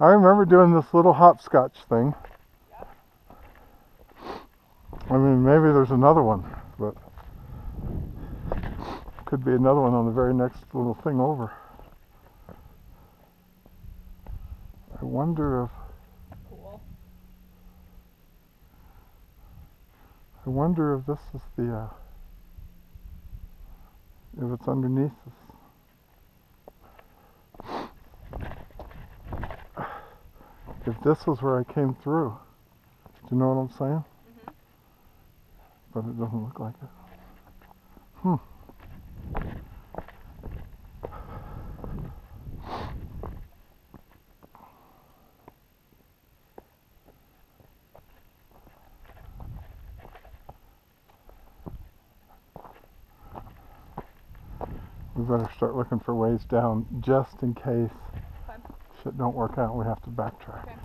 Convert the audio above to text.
I remember doing this little hopscotch thing. I mean, maybe there's another one, but could be another one on the very next little thing over. I wonder if Cool. I wonder if this is the uh, if it's underneath this. If this was where I came through. Do you know what I'm saying? Mhm. But it doesn't look like it. Hmm. We better start looking for ways down just in case Shit don't work out. We have to backtrack. Okay.